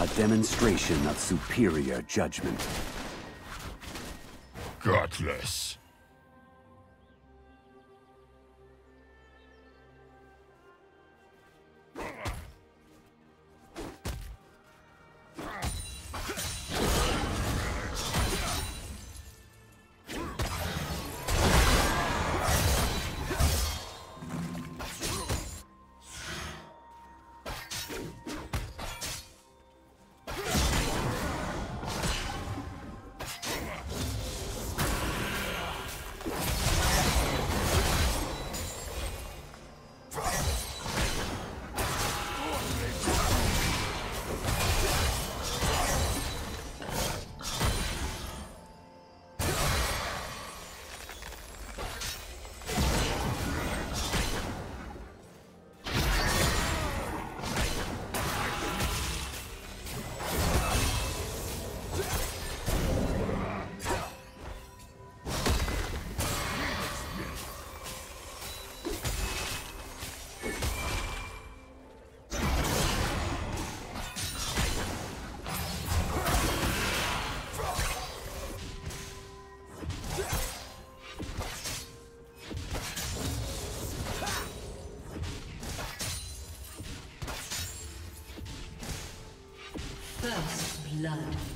A demonstration of superior judgment. Gutless. Blood.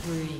Spree.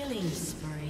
Killing spree.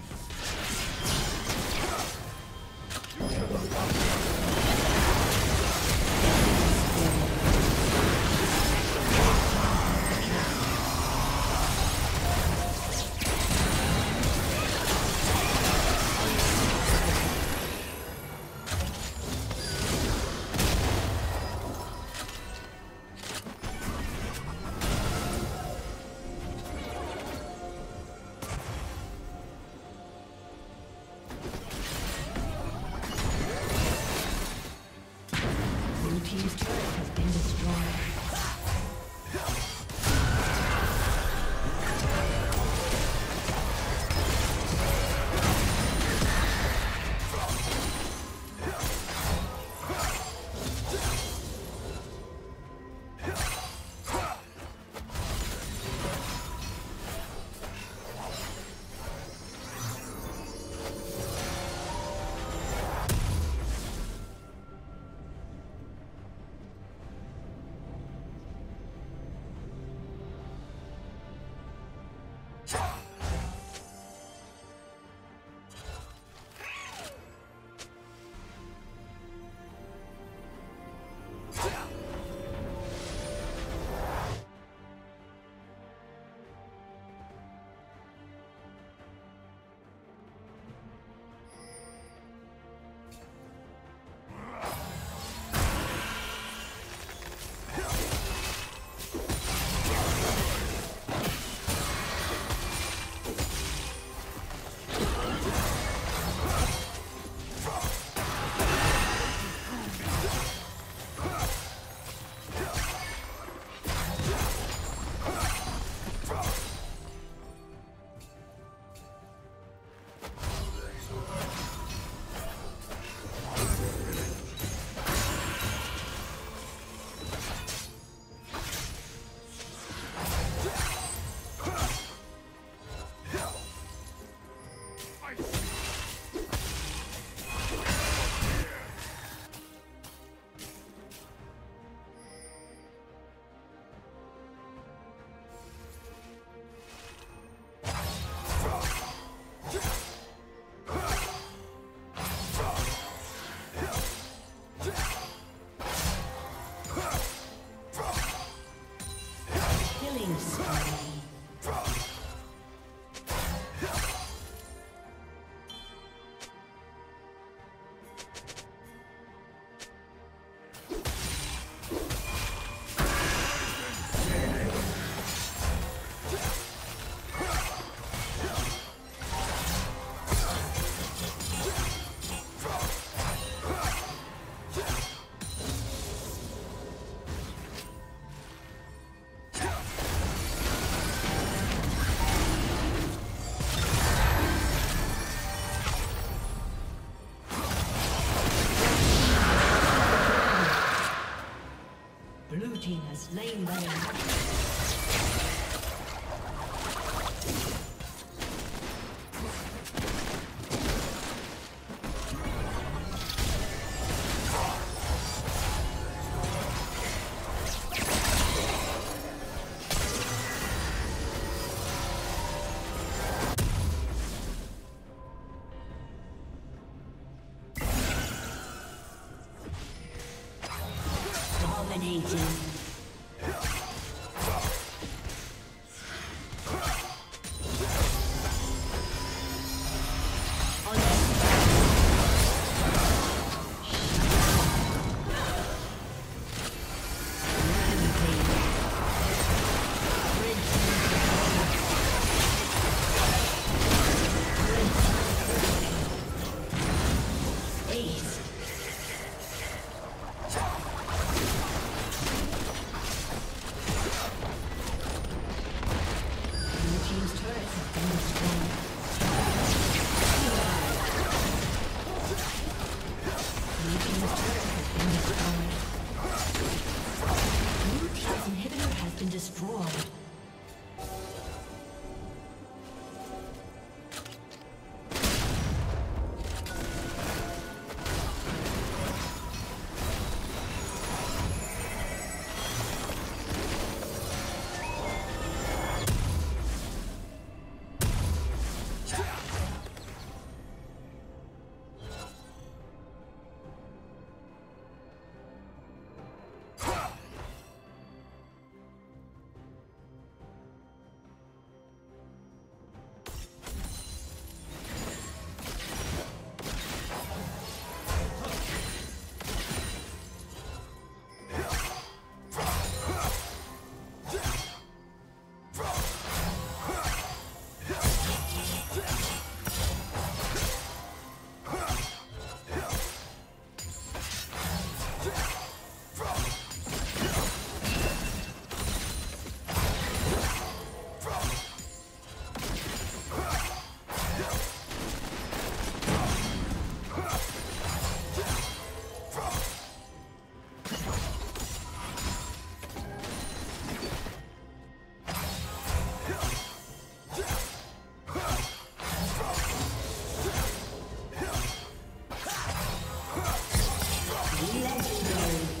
Let's go.